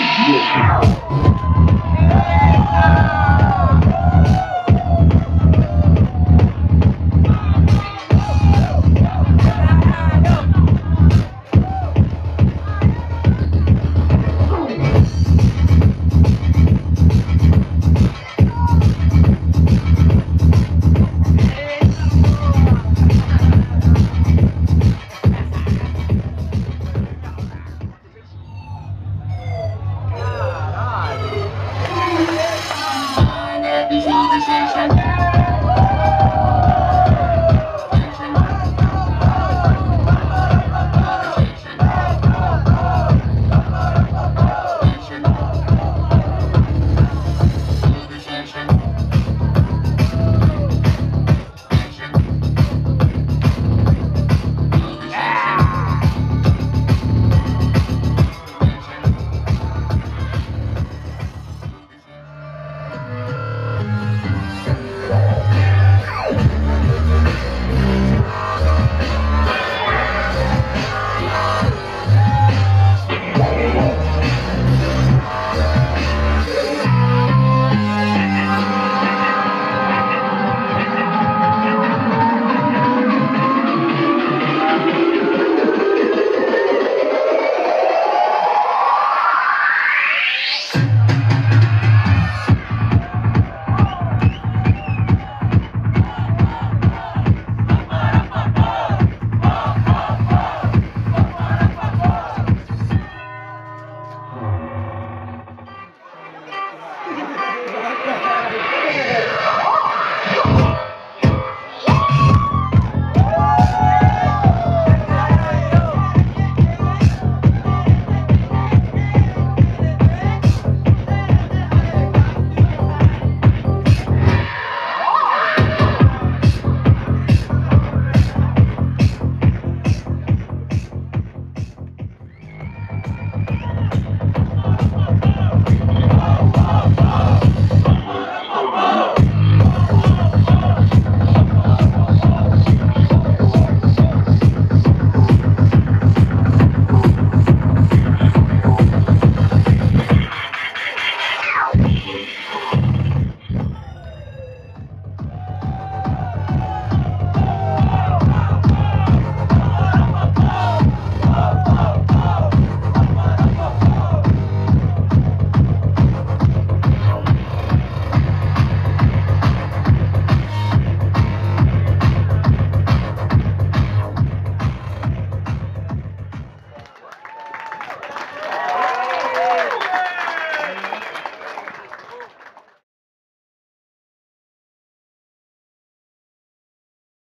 Yes. 先生